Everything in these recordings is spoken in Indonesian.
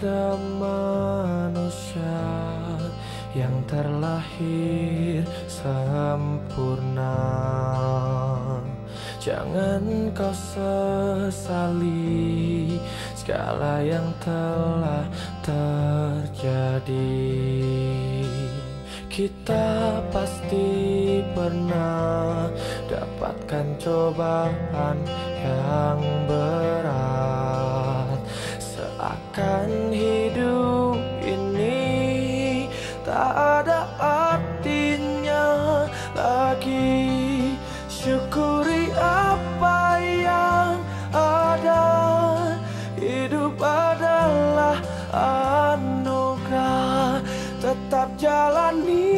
ada manusia yang terlahir sempurna. Jangan kau sesali segala yang telah terjadi. Kita pasti pernah dapatkan cobaan yang berat jalani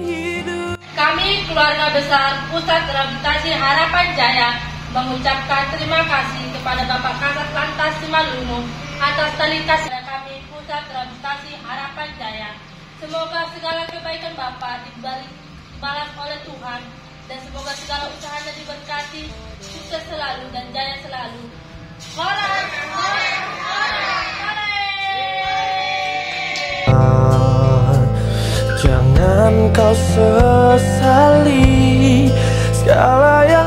hidup Kami keluarga besar Pusat Rehabilitasi Harapan Jaya mengucapkan terima kasih kepada Bapak Kasat Lantas Simalungun atas tali kasih kami Pusat Rehabilitasi Harapan Jaya. Semoga segala kebaikan Bapak dibalas oleh Tuhan dan semoga segala usahanya diberkati, sukses selalu dan jaya selalu. Hore! Jangan kau sesali segala yang